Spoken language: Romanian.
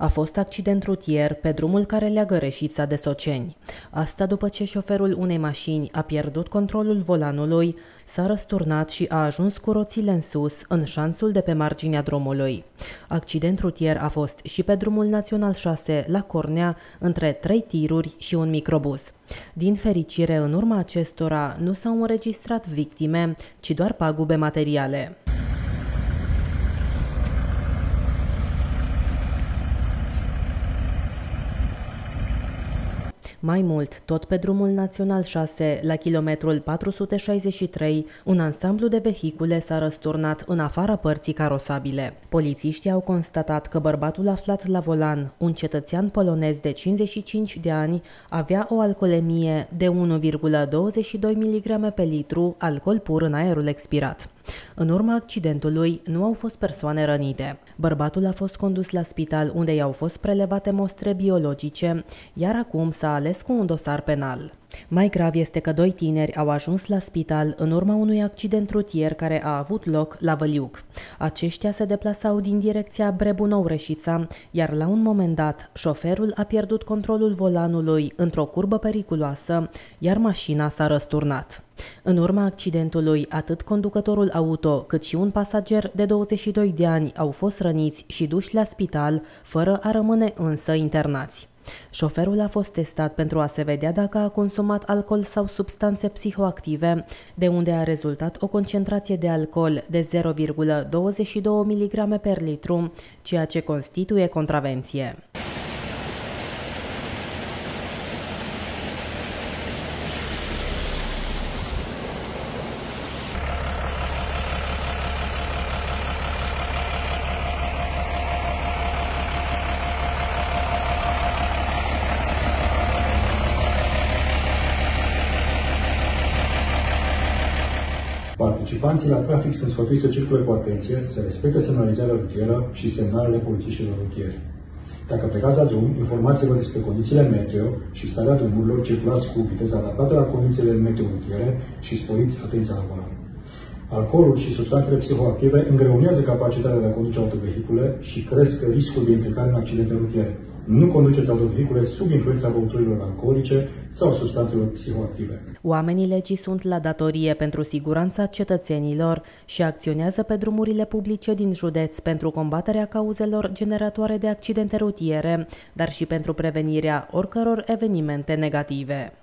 A fost accident rutier pe drumul care leagă Reșița de Soceni. Asta după ce șoferul unei mașini a pierdut controlul volanului, s-a răsturnat și a ajuns cu roțile în sus, în șanțul de pe marginea drumului. Accident rutier a fost și pe drumul Național 6, la Cornea, între trei tiruri și un microbuz. Din fericire, în urma acestora nu s-au înregistrat victime, ci doar pagube materiale. Mai mult, tot pe drumul național 6, la kilometrul 463, un ansamblu de vehicule s-a răsturnat în afara părții carosabile. Polițiștii au constatat că bărbatul aflat la volan, un cetățean polonez de 55 de ani, avea o alcoolemie de 1,22 mg pe litru, alcool pur în aerul expirat. În urma accidentului nu au fost persoane rănite. Bărbatul a fost condus la spital unde i-au fost prelevate mostre biologice, iar acum s-a ales cu un dosar penal. Mai grav este că doi tineri au ajuns la spital în urma unui accident rutier care a avut loc la Văliuc. Aceștia se deplasau din direcția Brebunou-Reșița, iar la un moment dat, șoferul a pierdut controlul volanului într-o curbă periculoasă, iar mașina s-a răsturnat. În urma accidentului, atât conducătorul auto cât și un pasager de 22 de ani au fost răniți și duși la spital, fără a rămâne însă internați. Șoferul a fost testat pentru a se vedea dacă a consumat alcool sau substanțe psihoactive, de unde a rezultat o concentrație de alcool de 0,22 mg per litru, ceea ce constituie contravenție. Participanții la trafic sunt sfătuiți să circule cu atenție, să respecte semnalizarea rutieră și semnalele polițiștilor rutieri. Dacă plecați la drum, informațiile despre condițiile meteo și starea drumurilor, circulați cu viteza adaptată la condițiile meteo rutiere și sporiți atenția la volan. Alcoolul și substanțele psihoactive îngreunează capacitatea de a conduce autovehicule și cresc riscul de implicare în accidente rutiere. Nu conduceți autovehicule sub influența băuturilor alcoolice sau substanțelor psihoactive. Oamenii legii sunt la datorie pentru siguranța cetățenilor și acționează pe drumurile publice din județ pentru combaterea cauzelor generatoare de accidente rutiere, dar și pentru prevenirea oricăror evenimente negative.